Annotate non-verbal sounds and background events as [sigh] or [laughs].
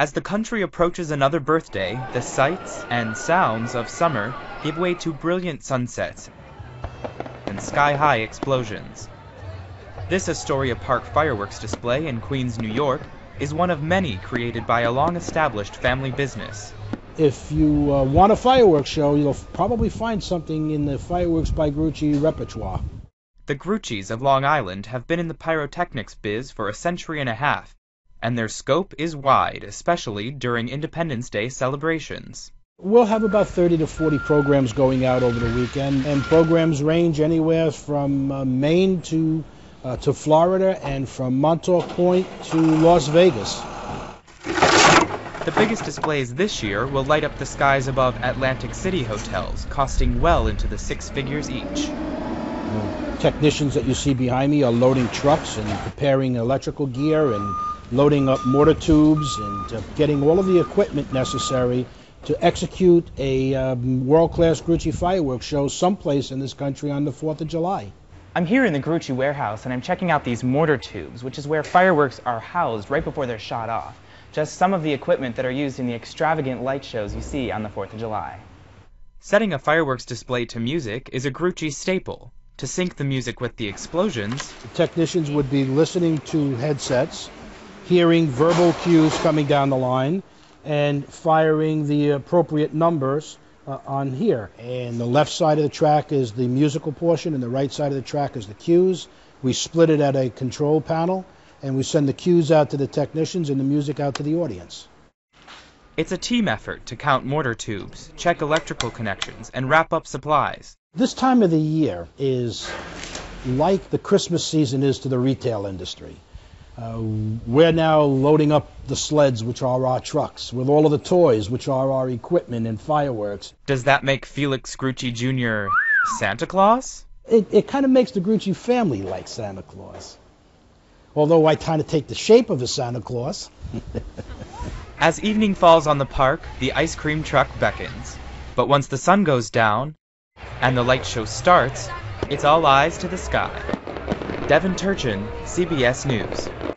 As the country approaches another birthday, the sights and sounds of summer give way to brilliant sunsets and sky-high explosions. This Astoria Park fireworks display in Queens, New York, is one of many created by a long-established family business. If you uh, want a fireworks show, you'll probably find something in the Fireworks by Grucci repertoire. The Gruccis of Long Island have been in the pyrotechnics biz for a century and a half, and their scope is wide, especially during Independence Day celebrations. We'll have about 30 to 40 programs going out over the weekend, and programs range anywhere from uh, Maine to uh, to Florida and from Montauk Point to Las Vegas. The biggest displays this year will light up the skies above Atlantic City hotels, costing well into the six figures each. The technicians that you see behind me are loading trucks and preparing electrical gear and loading up mortar tubes and uh, getting all of the equipment necessary to execute a um, world-class Grucci fireworks show someplace in this country on the 4th of July. I'm here in the Grucci warehouse and I'm checking out these mortar tubes, which is where fireworks are housed right before they're shot off. Just some of the equipment that are used in the extravagant light shows you see on the 4th of July. Setting a fireworks display to music is a Grucci staple. To sync the music with the explosions, The technicians would be listening to headsets, hearing verbal cues coming down the line, and firing the appropriate numbers uh, on here. And the left side of the track is the musical portion, and the right side of the track is the cues. We split it at a control panel, and we send the cues out to the technicians and the music out to the audience. it's a team effort to count mortar tubes, check electrical connections, and wrap up supplies. This time of the year is like the Christmas season is to the retail industry. Uh, we're now loading up the sleds, which are our trucks, with all of the toys, which are our equipment and fireworks. Does that make Felix Grucci Jr. Santa Claus? It, it kind of makes the Grucci family like Santa Claus. Although I kind of take the shape of a Santa Claus. [laughs] As evening falls on the park, the ice cream truck beckons. But once the sun goes down and the light show starts, it's all eyes to the sky. Devon Turchan, CBS News.